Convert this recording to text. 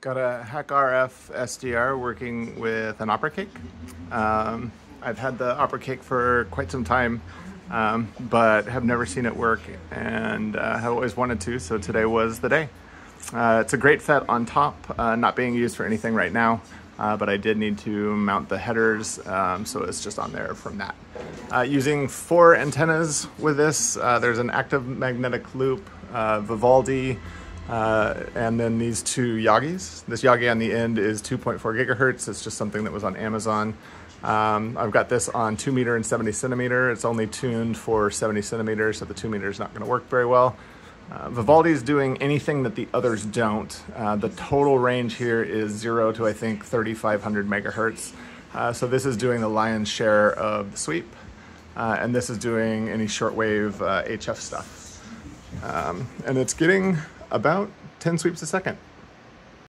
Got a HackRF SDR working with an Opera Cake. Um, I've had the Opera Cake for quite some time, um, but have never seen it work and uh, have always wanted to, so today was the day. Uh, it's a GreatFET on top, uh, not being used for anything right now, uh, but I did need to mount the headers, um, so it's just on there from that. Uh, using four antennas with this, uh, there's an active magnetic loop, Vivaldi, uh, and then these two Yagis. This Yagi on the end is 2.4 gigahertz. It's just something that was on Amazon. Um, I've got this on 2 meter and 70 centimeter. It's only tuned for 70 centimeters, so the 2 meter is not going to work very well. Uh, Vivaldi is doing anything that the others don't. Uh, the total range here is 0 to I think 3500 megahertz. Uh, so this is doing the lion's share of the sweep, uh, and this is doing any shortwave HF uh, stuff. Um, and it's getting about 10 sweeps a second.